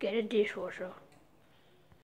给人地说说。